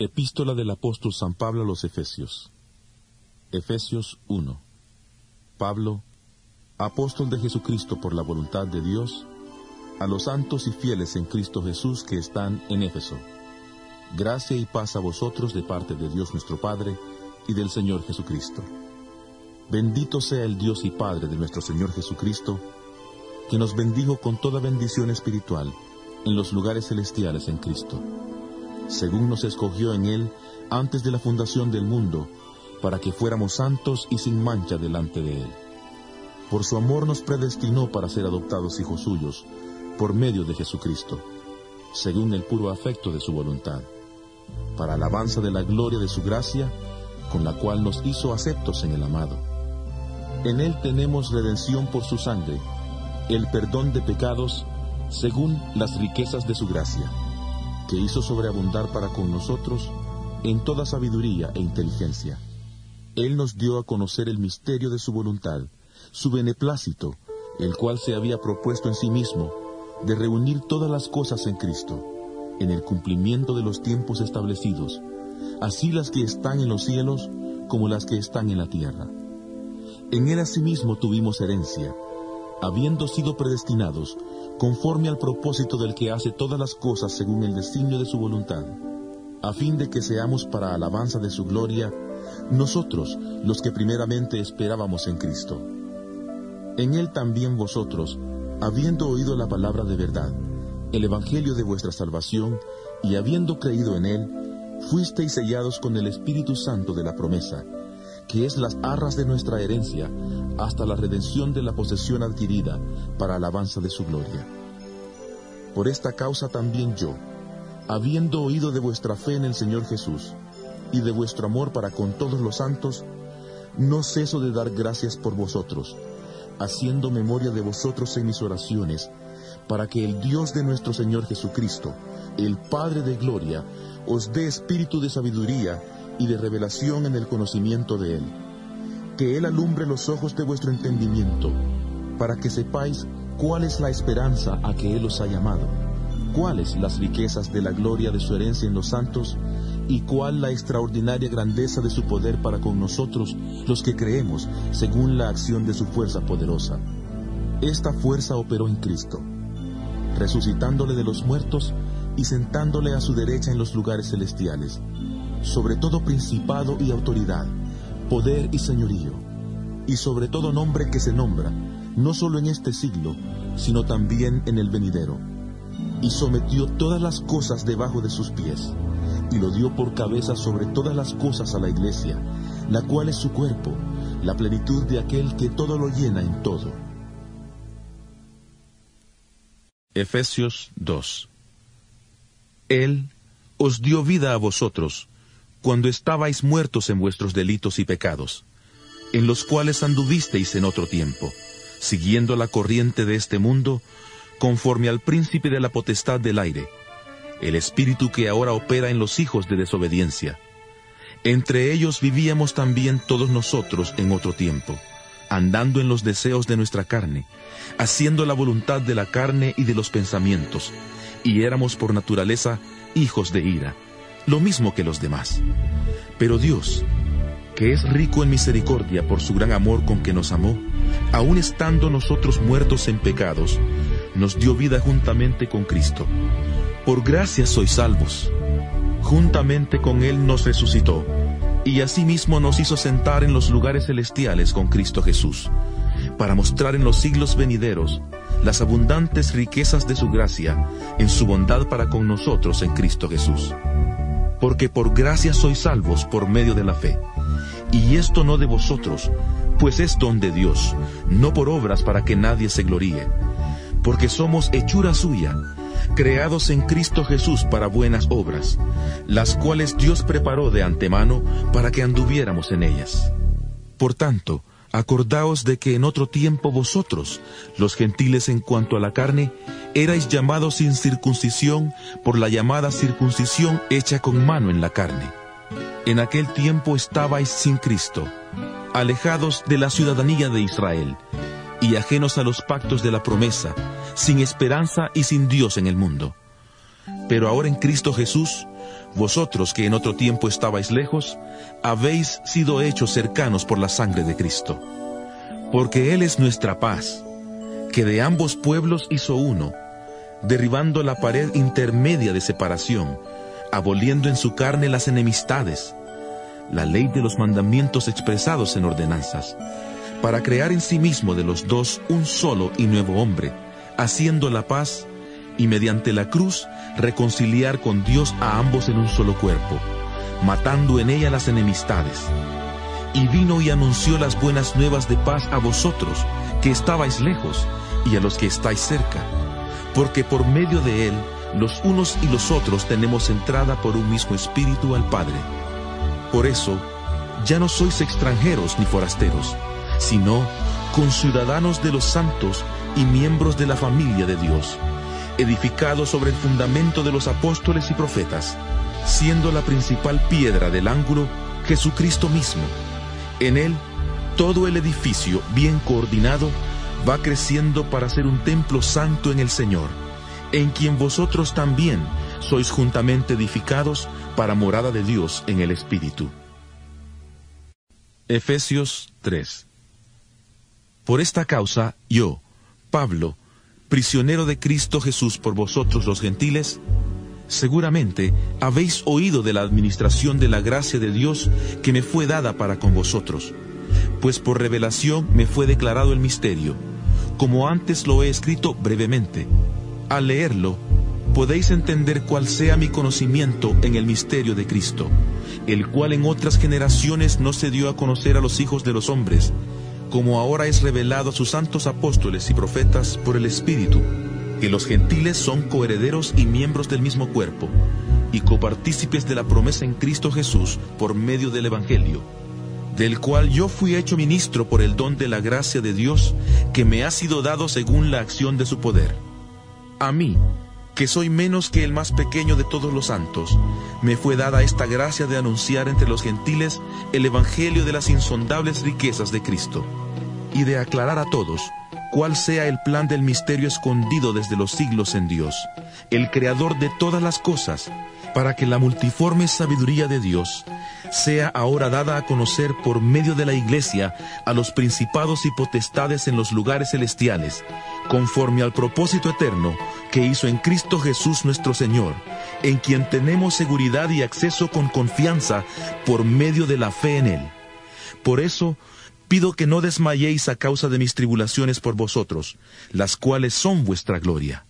Epístola del apóstol San Pablo a los Efesios. Efesios 1. Pablo, apóstol de Jesucristo por la voluntad de Dios, a los santos y fieles en Cristo Jesús que están en Éfeso. Gracia y paz a vosotros de parte de Dios nuestro Padre y del Señor Jesucristo. Bendito sea el Dios y Padre de nuestro Señor Jesucristo, que nos bendijo con toda bendición espiritual en los lugares celestiales en Cristo según nos escogió en Él antes de la fundación del mundo, para que fuéramos santos y sin mancha delante de Él. Por su amor nos predestinó para ser adoptados hijos suyos, por medio de Jesucristo, según el puro afecto de su voluntad, para alabanza de la gloria de su gracia, con la cual nos hizo aceptos en el amado. En Él tenemos redención por su sangre, el perdón de pecados, según las riquezas de su gracia que hizo sobreabundar para con nosotros en toda sabiduría e inteligencia. Él nos dio a conocer el misterio de su voluntad, su beneplácito, el cual se había propuesto en sí mismo, de reunir todas las cosas en Cristo, en el cumplimiento de los tiempos establecidos, así las que están en los cielos como las que están en la tierra. En Él asimismo tuvimos herencia, habiendo sido predestinados conforme al propósito del que hace todas las cosas según el designio de su voluntad, a fin de que seamos para alabanza de su gloria, nosotros los que primeramente esperábamos en Cristo. En Él también vosotros, habiendo oído la palabra de verdad, el Evangelio de vuestra salvación, y habiendo creído en Él, fuisteis sellados con el Espíritu Santo de la promesa, que es las arras de nuestra herencia, hasta la redención de la posesión adquirida para alabanza de su gloria. Por esta causa también yo, habiendo oído de vuestra fe en el Señor Jesús y de vuestro amor para con todos los santos, no ceso de dar gracias por vosotros, haciendo memoria de vosotros en mis oraciones, para que el Dios de nuestro Señor Jesucristo, el Padre de Gloria, os dé espíritu de sabiduría y de revelación en el conocimiento de Él. Que Él alumbre los ojos de vuestro entendimiento, para que sepáis cuál es la esperanza a que Él os ha llamado, cuáles las riquezas de la gloria de su herencia en los santos, y cuál la extraordinaria grandeza de su poder para con nosotros, los que creemos, según la acción de su fuerza poderosa. Esta fuerza operó en Cristo, resucitándole de los muertos y sentándole a su derecha en los lugares celestiales sobre todo principado y autoridad, poder y señorío, y sobre todo nombre que se nombra, no solo en este siglo, sino también en el venidero. Y sometió todas las cosas debajo de sus pies, y lo dio por cabeza sobre todas las cosas a la iglesia, la cual es su cuerpo, la plenitud de aquel que todo lo llena en todo. Efesios 2 Él os dio vida a vosotros, cuando estabais muertos en vuestros delitos y pecados, en los cuales anduvisteis en otro tiempo, siguiendo la corriente de este mundo, conforme al príncipe de la potestad del aire, el espíritu que ahora opera en los hijos de desobediencia. Entre ellos vivíamos también todos nosotros en otro tiempo, andando en los deseos de nuestra carne, haciendo la voluntad de la carne y de los pensamientos, y éramos por naturaleza hijos de ira lo mismo que los demás. Pero Dios, que es rico en misericordia por su gran amor con que nos amó, aun estando nosotros muertos en pecados, nos dio vida juntamente con Cristo. Por gracia sois salvos. Juntamente con Él nos resucitó, y asimismo nos hizo sentar en los lugares celestiales con Cristo Jesús, para mostrar en los siglos venideros las abundantes riquezas de su gracia en su bondad para con nosotros en Cristo Jesús porque por gracia sois salvos por medio de la fe. Y esto no de vosotros, pues es don de Dios, no por obras para que nadie se gloríe, porque somos hechura suya, creados en Cristo Jesús para buenas obras, las cuales Dios preparó de antemano para que anduviéramos en ellas. Por tanto, Acordaos de que en otro tiempo vosotros, los gentiles en cuanto a la carne, erais llamados sin circuncisión por la llamada circuncisión hecha con mano en la carne. En aquel tiempo estabais sin Cristo, alejados de la ciudadanía de Israel, y ajenos a los pactos de la promesa, sin esperanza y sin Dios en el mundo. Pero ahora en Cristo Jesús, vosotros que en otro tiempo estabais lejos, habéis sido hechos cercanos por la sangre de Cristo. Porque Él es nuestra paz, que de ambos pueblos hizo uno, derribando la pared intermedia de separación, aboliendo en su carne las enemistades, la ley de los mandamientos expresados en ordenanzas, para crear en sí mismo de los dos un solo y nuevo hombre, haciendo la paz y mediante la cruz reconciliar con Dios a ambos en un solo cuerpo, matando en ella las enemistades. Y vino y anunció las buenas nuevas de paz a vosotros, que estabais lejos, y a los que estáis cerca, porque por medio de él los unos y los otros tenemos entrada por un mismo espíritu al Padre. Por eso, ya no sois extranjeros ni forasteros, sino conciudadanos de los santos y miembros de la familia de Dios edificado sobre el fundamento de los apóstoles y profetas, siendo la principal piedra del ángulo Jesucristo mismo. En él, todo el edificio, bien coordinado, va creciendo para ser un templo santo en el Señor, en quien vosotros también sois juntamente edificados para morada de Dios en el Espíritu. Efesios 3 Por esta causa, yo, Pablo, prisionero de Cristo Jesús por vosotros los gentiles, seguramente habéis oído de la administración de la gracia de Dios que me fue dada para con vosotros, pues por revelación me fue declarado el misterio, como antes lo he escrito brevemente. Al leerlo, podéis entender cuál sea mi conocimiento en el misterio de Cristo, el cual en otras generaciones no se dio a conocer a los hijos de los hombres, como ahora es revelado a sus santos apóstoles y profetas por el Espíritu, que los gentiles son coherederos y miembros del mismo cuerpo, y copartícipes de la promesa en Cristo Jesús por medio del Evangelio, del cual yo fui hecho ministro por el don de la gracia de Dios que me ha sido dado según la acción de su poder. A mí, que soy menos que el más pequeño de todos los santos, me fue dada esta gracia de anunciar entre los gentiles el Evangelio de las insondables riquezas de Cristo, y de aclarar a todos cuál sea el plan del misterio escondido desde los siglos en Dios, el Creador de todas las cosas, para que la multiforme sabiduría de Dios sea ahora dada a conocer por medio de la Iglesia a los principados y potestades en los lugares celestiales, conforme al propósito eterno que hizo en Cristo Jesús nuestro Señor, en quien tenemos seguridad y acceso con confianza por medio de la fe en Él. Por eso, pido que no desmayéis a causa de mis tribulaciones por vosotros, las cuales son vuestra gloria.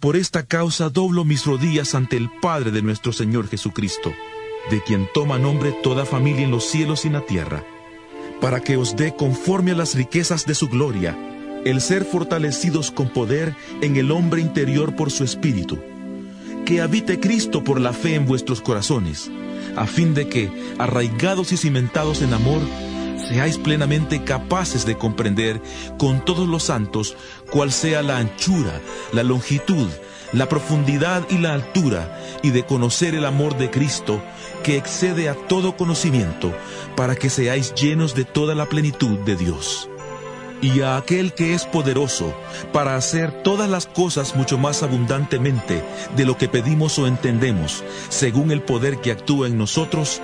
Por esta causa doblo mis rodillas ante el Padre de nuestro Señor Jesucristo, de quien toma nombre toda familia en los cielos y en la tierra, para que os dé conforme a las riquezas de su gloria, el ser fortalecidos con poder en el hombre interior por su espíritu. Que habite Cristo por la fe en vuestros corazones, a fin de que, arraigados y cimentados en amor, seáis plenamente capaces de comprender con todos los santos cuál sea la anchura, la longitud, la profundidad y la altura, y de conocer el amor de Cristo, que excede a todo conocimiento, para que seáis llenos de toda la plenitud de Dios. Y a aquel que es poderoso para hacer todas las cosas mucho más abundantemente de lo que pedimos o entendemos, según el poder que actúa en nosotros,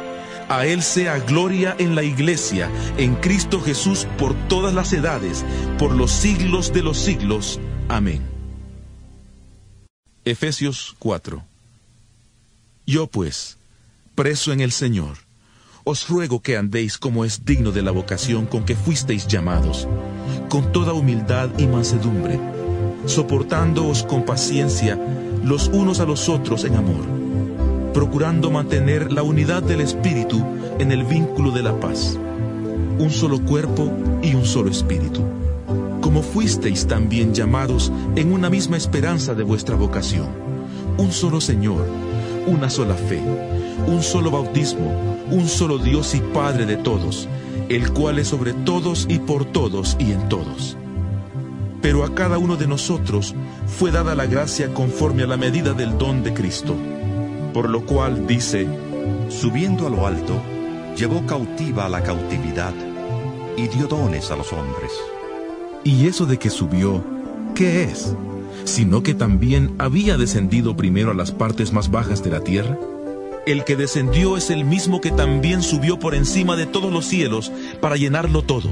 a Él sea gloria en la iglesia, en Cristo Jesús, por todas las edades, por los siglos de los siglos. Amén. Efesios 4 Yo pues, preso en el Señor, os ruego que andéis como es digno de la vocación con que fuisteis llamados, con toda humildad y mansedumbre, soportándoos con paciencia los unos a los otros en amor, procurando mantener la unidad del Espíritu en el vínculo de la paz, un solo cuerpo y un solo Espíritu, como fuisteis también llamados en una misma esperanza de vuestra vocación, un solo Señor, una sola fe, un solo bautismo, un solo Dios y Padre de todos, el cual es sobre todos y por todos y en todos. Pero a cada uno de nosotros fue dada la gracia conforme a la medida del don de Cristo. Por lo cual dice, subiendo a lo alto, llevó cautiva a la cautividad y dio dones a los hombres. ¿Y eso de que subió, qué es? Sino que también había descendido primero a las partes más bajas de la tierra. El que descendió es el mismo que también subió por encima de todos los cielos para llenarlo todo.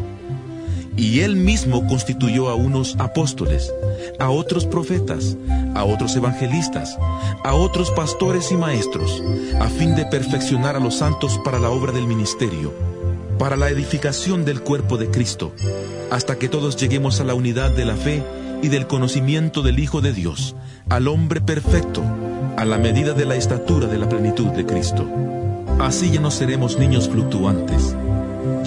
Y él mismo constituyó a unos apóstoles, a otros profetas, a otros evangelistas, a otros pastores y maestros, a fin de perfeccionar a los santos para la obra del ministerio, para la edificación del cuerpo de Cristo, hasta que todos lleguemos a la unidad de la fe y del conocimiento del Hijo de Dios, al hombre perfecto, a la medida de la estatura de la plenitud de Cristo. Así ya no seremos niños fluctuantes,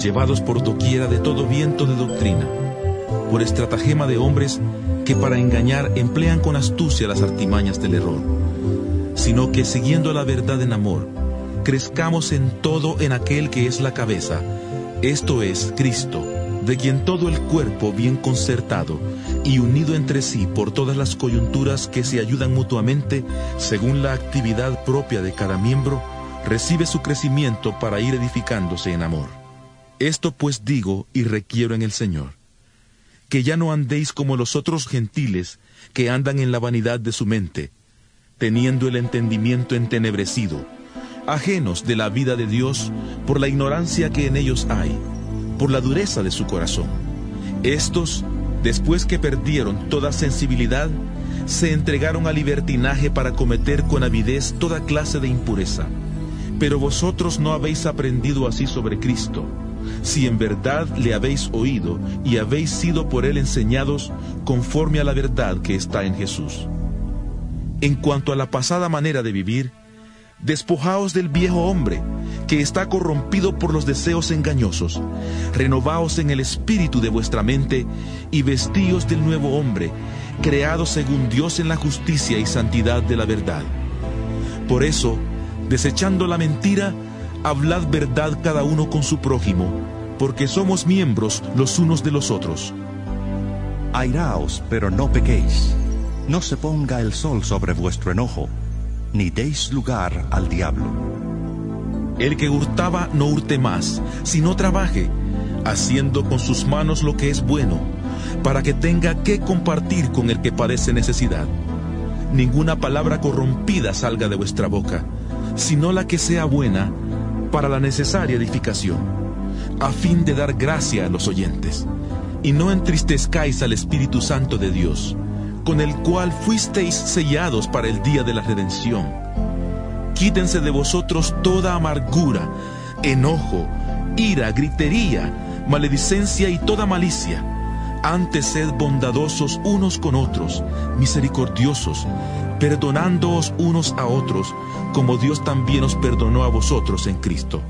llevados por doquiera de todo viento de doctrina, por estratagema de hombres que para engañar emplean con astucia las artimañas del error, sino que siguiendo la verdad en amor, crezcamos en todo en aquel que es la cabeza, esto es Cristo, de quien todo el cuerpo bien concertado y unido entre sí por todas las coyunturas que se ayudan mutuamente según la actividad propia de cada miembro, recibe su crecimiento para ir edificándose en amor. Esto pues digo y requiero en el Señor, que ya no andéis como los otros gentiles que andan en la vanidad de su mente, teniendo el entendimiento entenebrecido, ajenos de la vida de Dios por la ignorancia que en ellos hay, por la dureza de su corazón. Estos, después que perdieron toda sensibilidad, se entregaron al libertinaje para cometer con avidez toda clase de impureza. Pero vosotros no habéis aprendido así sobre Cristo, si en verdad le habéis oído y habéis sido por él enseñados conforme a la verdad que está en Jesús. En cuanto a la pasada manera de vivir, despojaos del viejo hombre, que está corrompido por los deseos engañosos. Renovaos en el espíritu de vuestra mente y vestíos del nuevo hombre, creado según Dios en la justicia y santidad de la verdad. Por eso, desechando la mentira, hablad verdad cada uno con su prójimo, porque somos miembros los unos de los otros. Airaos, pero no pequéis. No se ponga el sol sobre vuestro enojo, ni deis lugar al diablo. El que hurtaba no hurte más, sino trabaje, haciendo con sus manos lo que es bueno, para que tenga que compartir con el que padece necesidad. Ninguna palabra corrompida salga de vuestra boca, sino la que sea buena para la necesaria edificación, a fin de dar gracia a los oyentes. Y no entristezcáis al Espíritu Santo de Dios, con el cual fuisteis sellados para el día de la redención. Quítense de vosotros toda amargura, enojo, ira, gritería, maledicencia y toda malicia. Antes sed bondadosos unos con otros, misericordiosos, perdonándoos unos a otros, como Dios también os perdonó a vosotros en Cristo.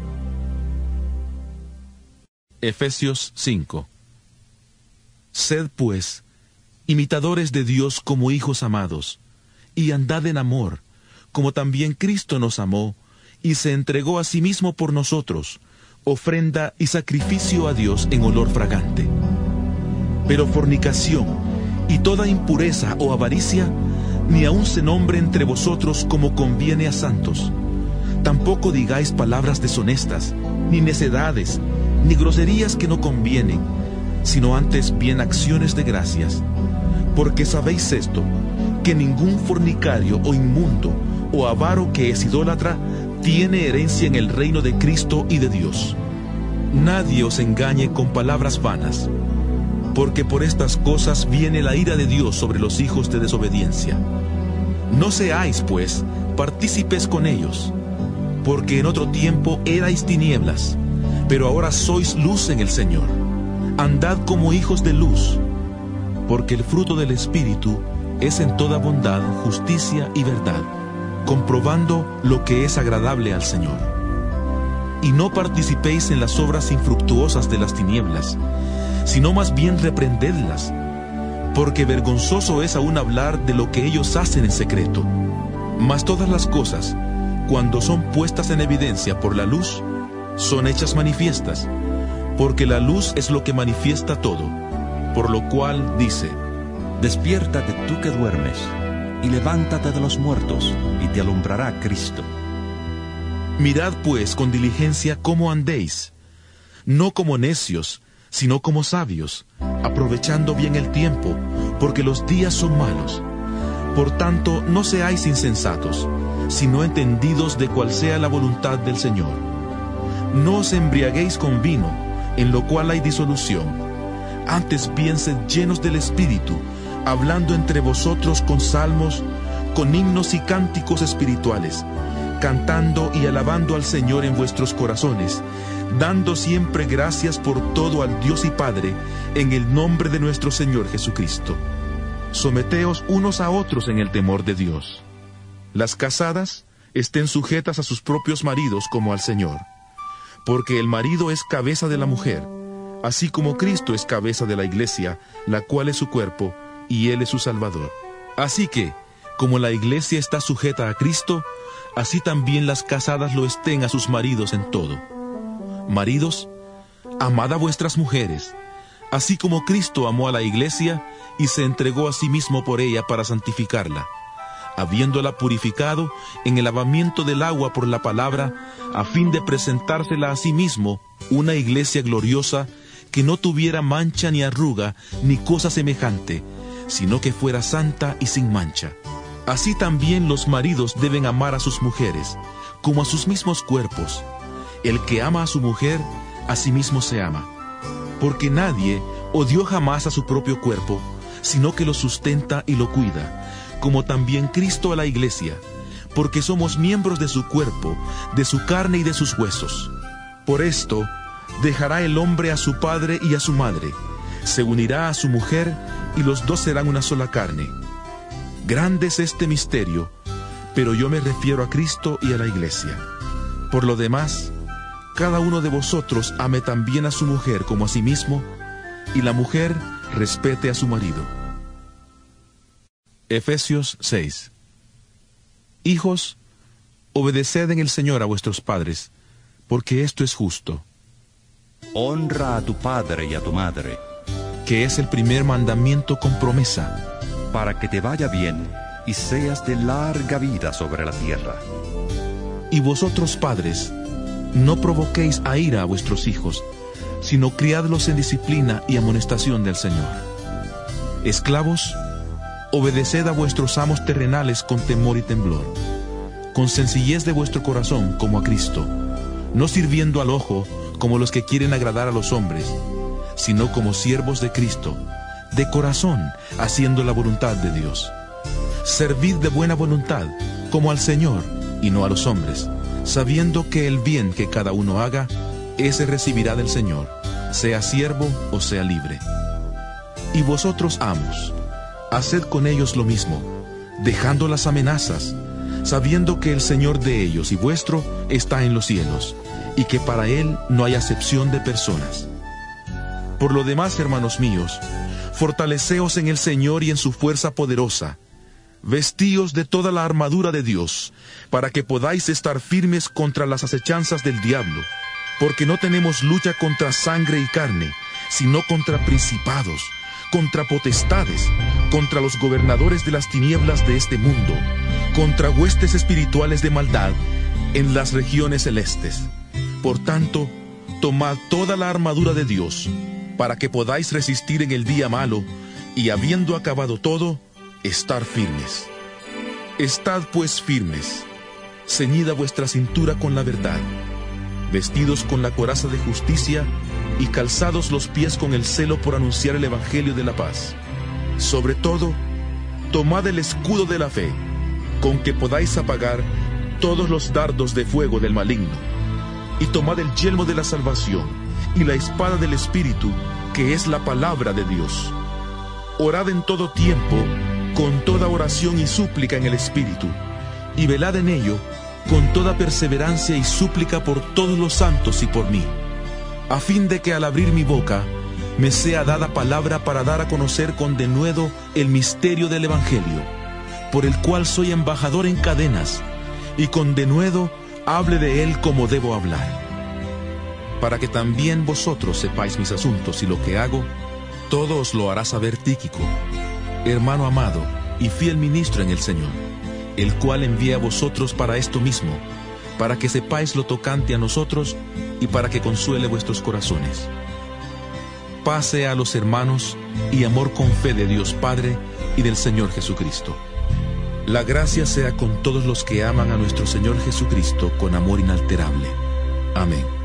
Efesios 5 Sed pues imitadores de Dios como hijos amados, y andad en amor, como también Cristo nos amó, y se entregó a sí mismo por nosotros, ofrenda y sacrificio a Dios en olor fragante. Pero fornicación y toda impureza o avaricia, ni aun se nombre entre vosotros como conviene a santos. Tampoco digáis palabras deshonestas, ni necedades, ni groserías que no convienen, sino antes bien acciones de gracias porque sabéis esto, que ningún fornicario o inmundo o avaro que es idólatra tiene herencia en el reino de Cristo y de Dios. Nadie os engañe con palabras vanas, porque por estas cosas viene la ira de Dios sobre los hijos de desobediencia. No seáis, pues, partícipes con ellos, porque en otro tiempo erais tinieblas, pero ahora sois luz en el Señor. Andad como hijos de luz porque el fruto del Espíritu es en toda bondad, justicia y verdad, comprobando lo que es agradable al Señor. Y no participéis en las obras infructuosas de las tinieblas, sino más bien reprendedlas, porque vergonzoso es aún hablar de lo que ellos hacen en secreto. Mas todas las cosas, cuando son puestas en evidencia por la luz, son hechas manifiestas, porque la luz es lo que manifiesta todo por lo cual dice, Despiértate tú que duermes, y levántate de los muertos, y te alumbrará Cristo. Mirad pues con diligencia cómo andéis, no como necios, sino como sabios, aprovechando bien el tiempo, porque los días son malos. Por tanto, no seáis insensatos, sino entendidos de cuál sea la voluntad del Señor. No os embriaguéis con vino, en lo cual hay disolución. Antes bien sed llenos del Espíritu, hablando entre vosotros con salmos, con himnos y cánticos espirituales, cantando y alabando al Señor en vuestros corazones, dando siempre gracias por todo al Dios y Padre, en el nombre de nuestro Señor Jesucristo. Someteos unos a otros en el temor de Dios. Las casadas estén sujetas a sus propios maridos como al Señor, porque el marido es cabeza de la mujer, así como Cristo es cabeza de la iglesia, la cual es su cuerpo, y Él es su Salvador. Así que, como la iglesia está sujeta a Cristo, así también las casadas lo estén a sus maridos en todo. Maridos, amad a vuestras mujeres, así como Cristo amó a la iglesia y se entregó a sí mismo por ella para santificarla, habiéndola purificado en el lavamiento del agua por la palabra, a fin de presentársela a sí mismo una iglesia gloriosa que no tuviera mancha ni arruga ni cosa semejante, sino que fuera santa y sin mancha. Así también los maridos deben amar a sus mujeres, como a sus mismos cuerpos. El que ama a su mujer, a sí mismo se ama. Porque nadie odió jamás a su propio cuerpo, sino que lo sustenta y lo cuida, como también Cristo a la iglesia, porque somos miembros de su cuerpo, de su carne y de sus huesos. Por esto, dejará el hombre a su padre y a su madre, se unirá a su mujer, y los dos serán una sola carne. Grande es este misterio, pero yo me refiero a Cristo y a la iglesia. Por lo demás, cada uno de vosotros ame también a su mujer como a sí mismo, y la mujer respete a su marido. Efesios 6 Hijos, obedeced en el Señor a vuestros padres, porque esto es justo. Honra a tu padre y a tu madre que es el primer mandamiento con promesa. Para que te vaya bien y seas de larga vida sobre la tierra. Y vosotros padres, no provoquéis a ira a vuestros hijos, sino criadlos en disciplina y amonestación del Señor. Esclavos, obedeced a vuestros amos terrenales con temor y temblor, con sencillez de vuestro corazón como a Cristo, no sirviendo al ojo como los que quieren agradar a los hombres, sino como siervos de Cristo, de corazón, haciendo la voluntad de Dios. Servid de buena voluntad, como al Señor, y no a los hombres, sabiendo que el bien que cada uno haga, ese recibirá del Señor, sea siervo o sea libre. Y vosotros, amos, haced con ellos lo mismo, dejando las amenazas, sabiendo que el Señor de ellos y vuestro está en los cielos, y que para Él no hay acepción de personas. Por lo demás, hermanos míos, fortaleceos en el Señor y en su fuerza poderosa. Vestíos de toda la armadura de Dios, para que podáis estar firmes contra las acechanzas del diablo, porque no tenemos lucha contra sangre y carne, sino contra principados, contra potestades, contra los gobernadores de las tinieblas de este mundo, contra huestes espirituales de maldad en las regiones celestes. Por tanto, tomad toda la armadura de Dios, para que podáis resistir en el día malo, y habiendo acabado todo, estar firmes. Estad pues firmes, ceñida vuestra cintura con la verdad, vestidos con la coraza de justicia, y calzados los pies con el celo por anunciar el Evangelio de la paz. Sobre todo, tomad el escudo de la fe, con que podáis apagar todos los dardos de fuego del maligno, y tomad el yelmo de la salvación, y la espada del Espíritu, que es la palabra de Dios. Orad en todo tiempo, con toda oración y súplica en el Espíritu, y velad en ello, con toda perseverancia y súplica por todos los santos y por mí, a fin de que al abrir mi boca me sea dada palabra para dar a conocer con denuedo el misterio del Evangelio, por el cual soy embajador en cadenas, y con denuedo hable de él como debo hablar para que también vosotros sepáis mis asuntos y lo que hago, todo os lo hará saber Tíquico, hermano amado y fiel ministro en el Señor, el cual envía a vosotros para esto mismo, para que sepáis lo tocante a nosotros y para que consuele vuestros corazones. Pase a los hermanos y amor con fe de Dios Padre y del Señor Jesucristo. La gracia sea con todos los que aman a nuestro Señor Jesucristo con amor inalterable. Amén.